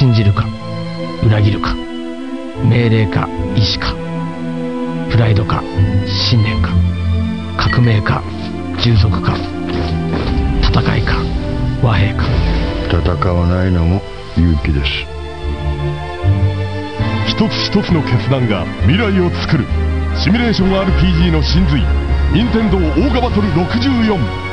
信じるか裏切るか命令か意志かプライドか信念か革命か従属か戦いか和平か。戦わないのも勇気です。一つ一つの決断が未来を作る。シミュレーション RPG の真髄任天堂オーガバトル64